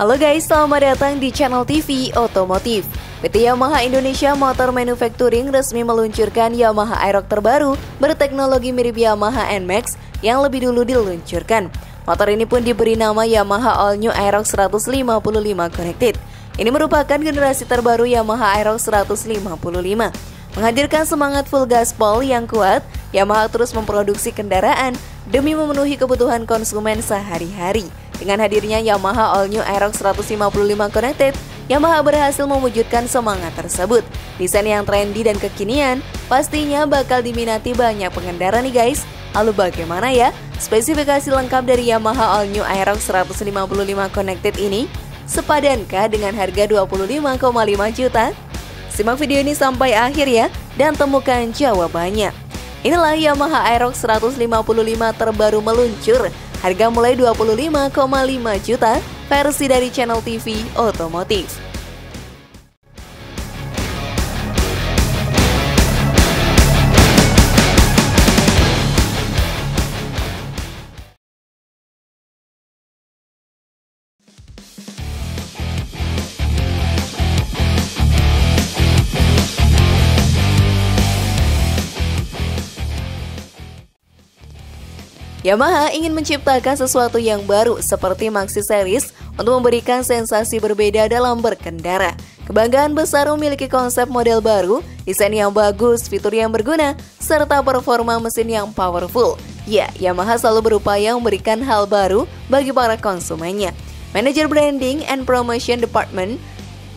Halo guys, selamat datang di channel TV Otomotif. PT Yamaha Indonesia Motor Manufacturing resmi meluncurkan Yamaha Aerox terbaru berteknologi mirip Yamaha NMAX yang lebih dulu diluncurkan. Motor ini pun diberi nama Yamaha All New Aerox 155 Connected. Ini merupakan generasi terbaru Yamaha Aerox 155. Menghadirkan semangat full gaspol yang kuat, Yamaha terus memproduksi kendaraan demi memenuhi kebutuhan konsumen sehari-hari. Dengan hadirnya Yamaha All New Aerox 155 Connected, Yamaha berhasil mewujudkan semangat tersebut. Desain yang trendy dan kekinian pastinya bakal diminati banyak pengendara nih guys. Lalu bagaimana ya spesifikasi lengkap dari Yamaha All New Aerox 155 Connected ini? Sepadankah dengan harga 25,5 juta? Simak video ini sampai akhir ya dan temukan jawabannya. Inilah Yamaha Aerox 155 terbaru meluncur Harga mulai 25,5 juta versi dari channel TV otomotif. Yamaha ingin menciptakan sesuatu yang baru seperti Maxi Series untuk memberikan sensasi berbeda dalam berkendara. Kebanggaan besar memiliki konsep model baru, desain yang bagus, fitur yang berguna, serta performa mesin yang powerful. Ya, Yamaha selalu berupaya memberikan hal baru bagi para konsumennya. Manager Branding and Promotion Department,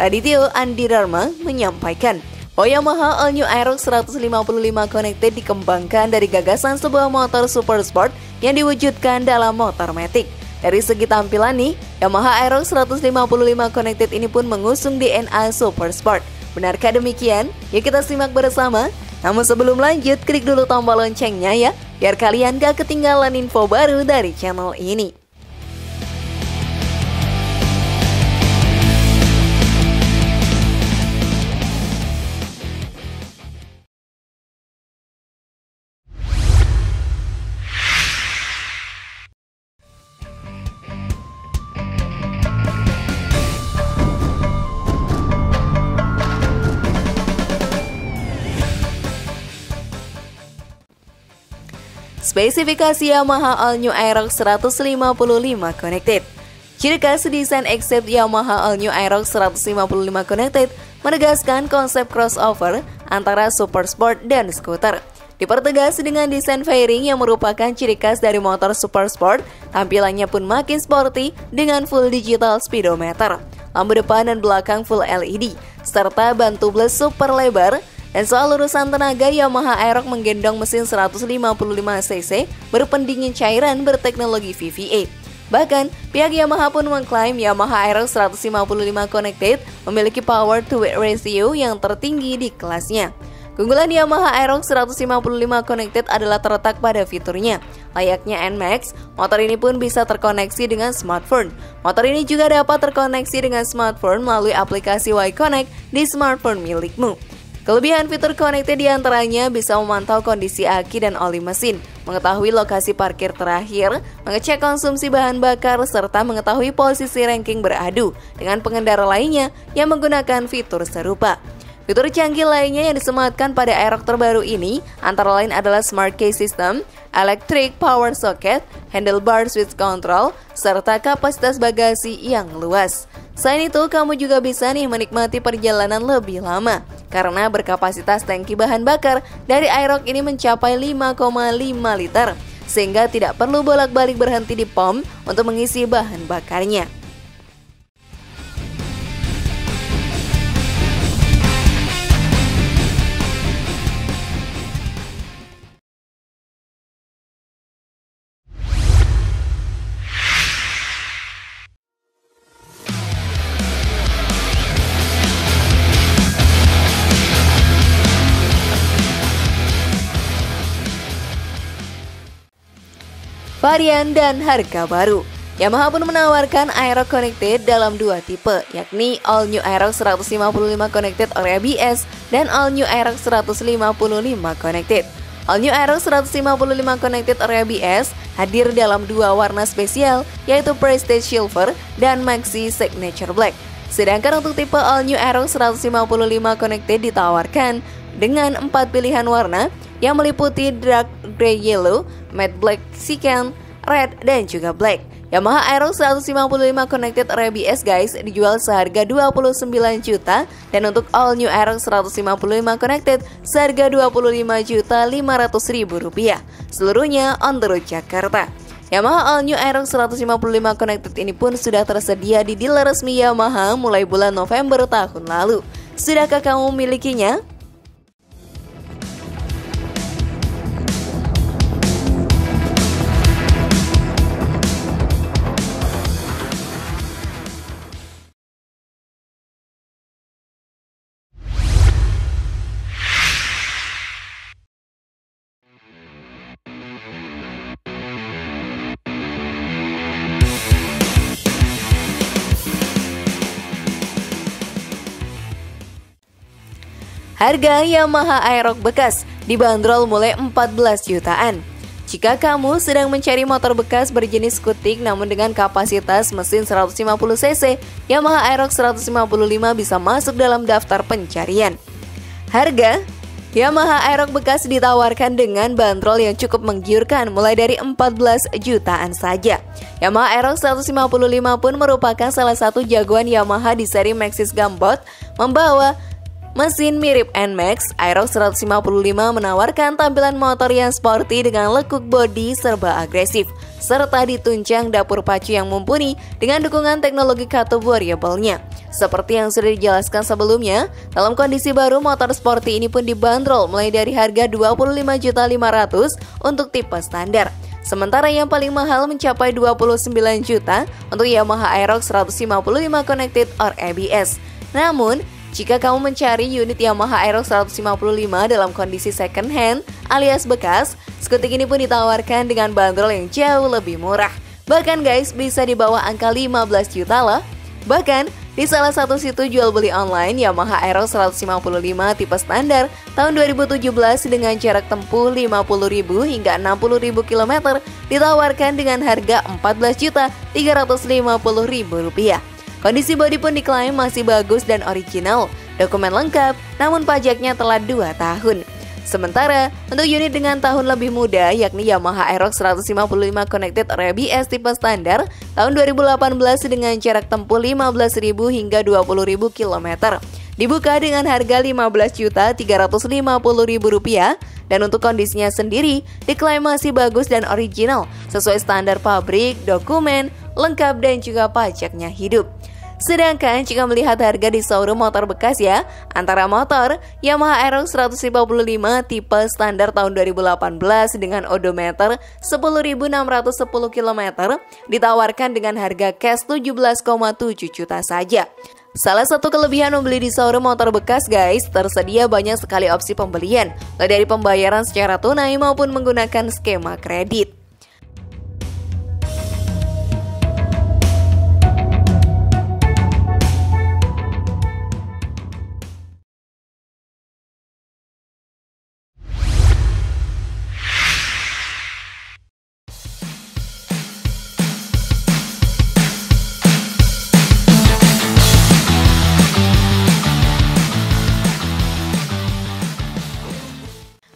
Adityo Andi Dharma, menyampaikan, Yamaha All New Aerox 155 Connected dikembangkan dari gagasan sebuah motor super sport yang diwujudkan dalam motor Matic. Dari segi tampilan nih, Yamaha Aerox 155 Connected ini pun mengusung DNA Super Sport. Benarkah demikian? Yuk kita simak bersama. Namun sebelum lanjut, klik dulu tombol loncengnya ya, biar kalian gak ketinggalan info baru dari channel ini. Spesifikasi Yamaha All New Aerox 155 Connected Ciri khas desain Except Yamaha All New Aerox 155 Connected menegaskan konsep crossover antara super sport dan skuter. Dipertegas dengan desain fairing yang merupakan ciri khas dari motor super sport, tampilannya pun makin sporty dengan full digital speedometer, lampu depan dan belakang full LED, serta bantu bles super lebar dan soal urusan tenaga, Yamaha Aerox menggendong mesin 155cc berpendingin cairan berteknologi VVA. Bahkan, pihak Yamaha pun mengklaim Yamaha Aerox 155 Connected memiliki power to weight ratio yang tertinggi di kelasnya. Keunggulan Yamaha Aerox 155 Connected adalah terletak pada fiturnya. Layaknya NMAX, motor ini pun bisa terkoneksi dengan smartphone. Motor ini juga dapat terkoneksi dengan smartphone melalui aplikasi Y Connect di smartphone milikmu. Kelebihan fitur connected di antaranya bisa memantau kondisi aki dan oli mesin, mengetahui lokasi parkir terakhir, mengecek konsumsi bahan bakar, serta mengetahui posisi ranking beradu dengan pengendara lainnya yang menggunakan fitur serupa. Fitur canggih lainnya yang disematkan pada Aerox terbaru ini antara lain adalah Smart Key System, Electric Power Socket, Handlebar Switch Control, serta kapasitas bagasi yang luas. Selain itu, kamu juga bisa nih menikmati perjalanan lebih lama karena berkapasitas tangki bahan bakar dari Aerox ini mencapai 5,5 liter sehingga tidak perlu bolak-balik berhenti di pom untuk mengisi bahan bakarnya. Varian dan harga baru. Yamaha pun menawarkan Aero Connected dalam dua tipe, yakni All New Aerox 155 Connected or ABS dan All New Aerox 155 Connected. All New Aerox 155 Connected or ABS hadir dalam dua warna spesial yaitu Prestige Silver dan Maxi Signature Black. Sedangkan untuk tipe All New Aerox 155 Connected ditawarkan dengan empat pilihan warna yang meliputi dark gray yellow, matte black cyan, red, dan juga black. Yamaha Aerox 155 Connected RBS guys dijual seharga 29 juta dan untuk all new Aerox 155 Connected seharga 25 juta 500 ribu rupiah. Seluruhnya on the road Jakarta. Yamaha All New Aerox 155 Connected ini pun sudah tersedia di dealer resmi Yamaha mulai bulan November tahun lalu. Sudahkah kamu memilikinya? Harga Yamaha Aerox bekas dibanderol mulai 14 jutaan. Jika kamu sedang mencari motor bekas berjenis skutik namun dengan kapasitas mesin 150 cc, Yamaha Aerox 155 bisa masuk dalam daftar pencarian. Harga Yamaha Aerox bekas ditawarkan dengan bandrol yang cukup menggiurkan mulai dari 14 jutaan saja. Yamaha Aerox 155 pun merupakan salah satu jagoan Yamaha di seri Maxxis Gambot, membawa Mesin mirip NMAX, Aerox 155 menawarkan tampilan motor yang sporty dengan lekuk bodi serba agresif, serta ditunjang dapur pacu yang mumpuni dengan dukungan teknologi katup variable-nya. Seperti yang sudah dijelaskan sebelumnya, dalam kondisi baru motor sporty ini pun dibanderol mulai dari harga 25.500 untuk tipe standar. Sementara yang paling mahal mencapai 29 juta untuk Yamaha Aerox 155 Connected or ABS. Namun, jika kamu mencari unit Yamaha Aerox 155 dalam kondisi second hand alias bekas, skutik ini pun ditawarkan dengan bandrol yang jauh lebih murah. Bahkan guys, bisa di bawah angka 15 juta loh. Bahkan, di salah satu situ jual beli online Yamaha Aerox 155 tipe standar tahun 2017 dengan jarak tempuh 50.000 hingga 60.000 km ditawarkan dengan harga 14.350.000 rupiah. Kondisi bodi pun diklaim masih bagus dan original, dokumen lengkap, namun pajaknya telah 2 tahun. Sementara, untuk unit dengan tahun lebih muda yakni Yamaha Aerox 155 Connected RBS tipe standar tahun 2018 dengan jarak tempuh 15.000 hingga 20.000 km. Dibuka dengan harga 15.350.000 rupiah dan untuk kondisinya sendiri diklaim masih bagus dan original sesuai standar pabrik, dokumen, lengkap dan juga pajaknya hidup. Sedangkan jika melihat harga di showroom motor bekas ya, antara motor Yamaha Aerox 155 tipe standar tahun 2018 dengan odometer 10.610 km ditawarkan dengan harga cash 17,7 juta saja. Salah satu kelebihan membeli di showroom motor bekas guys, tersedia banyak sekali opsi pembelian, dari pembayaran secara tunai maupun menggunakan skema kredit.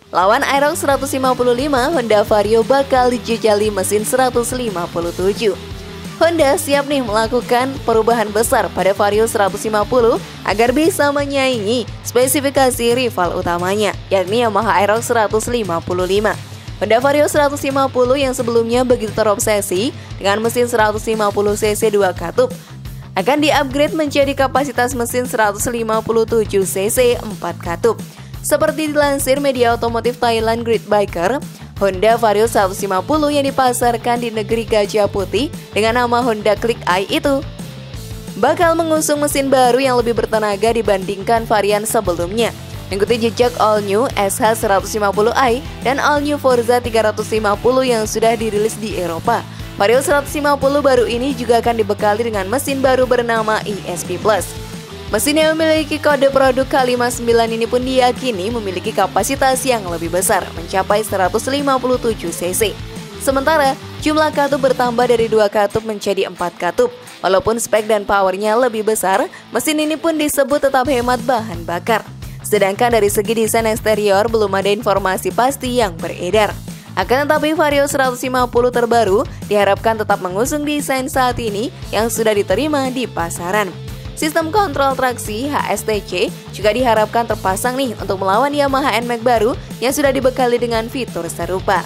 Lawan Aerox 155, Honda Vario bakal dijejali mesin 157. Honda siap nih melakukan perubahan besar pada Vario 150 agar bisa menyaingi spesifikasi rival utamanya, yakni Yamaha Aerox 155. Honda Vario 150 yang sebelumnya begitu terobsesi dengan mesin 150 cc 2 katup akan di-upgrade menjadi kapasitas mesin 157 cc 4 katup. Seperti dilansir media otomotif Thailand Great Biker, Honda Vario 150 yang dipasarkan di negeri Gajah Putih dengan nama Honda Click Eye itu bakal mengusung mesin baru yang lebih bertenaga dibandingkan varian sebelumnya. Mengikuti jejak All New SH 150i dan All New Forza 350 yang sudah dirilis di Eropa. Vario 150 baru ini juga akan dibekali dengan mesin baru bernama ESP Plus. Mesin yang memiliki kode produk K59 ini pun diyakini memiliki kapasitas yang lebih besar, mencapai 157 cc. Sementara, jumlah katup bertambah dari dua katup menjadi empat katup. Walaupun spek dan powernya lebih besar, mesin ini pun disebut tetap hemat bahan bakar. Sedangkan dari segi desain eksterior belum ada informasi pasti yang beredar. Akan tetapi Vario 150 terbaru diharapkan tetap mengusung desain saat ini yang sudah diterima di pasaran. Sistem kontrol traksi HSTC juga diharapkan terpasang nih untuk melawan Yamaha NMAX baru yang sudah dibekali dengan fitur serupa.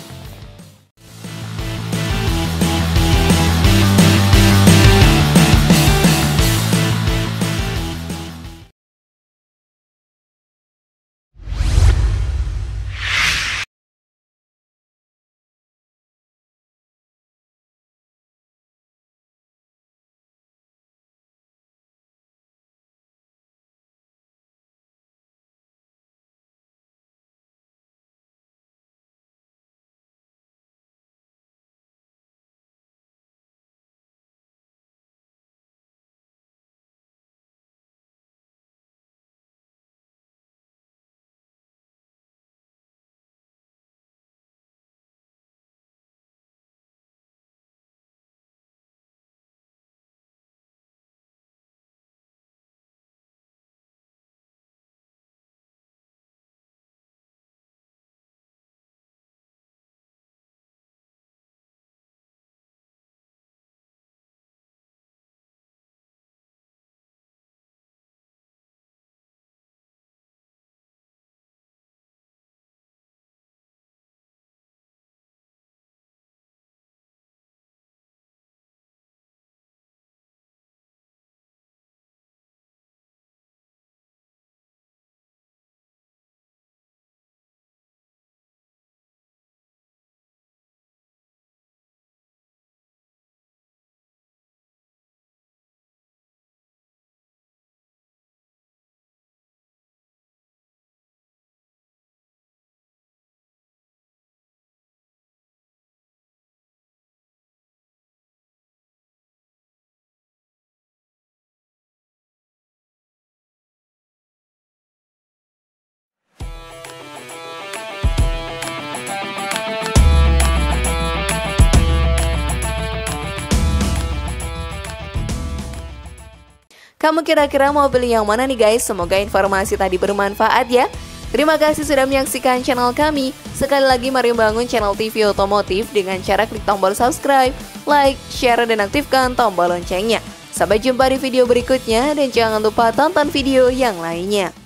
Kamu kira-kira mau beli yang mana nih guys? Semoga informasi tadi bermanfaat ya. Terima kasih sudah menyaksikan channel kami. Sekali lagi mari membangun channel TV otomotif dengan cara klik tombol subscribe, like, share, dan aktifkan tombol loncengnya. Sampai jumpa di video berikutnya dan jangan lupa tonton video yang lainnya.